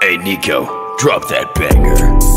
Hey Nico, drop that banger.